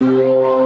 Yeah.